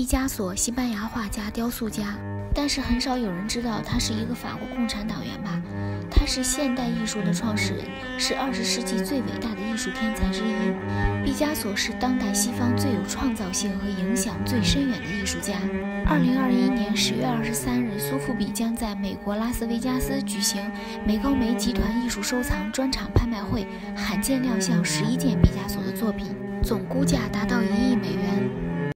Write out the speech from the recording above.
毕加索西班牙画家雕塑家但是很少有人知道他是一个法国共产党员吧。他是现代艺术的创始人是二十世纪最伟大的艺术天才之一。毕加索是当代西方最有创造性和影响最深远的艺术家。二零二一年十月二十三日苏富比将在美国拉斯维加斯举行美高梅集团艺术收藏专场拍卖会罕见亮相十一件毕加索的作品总估价达到一亿美元。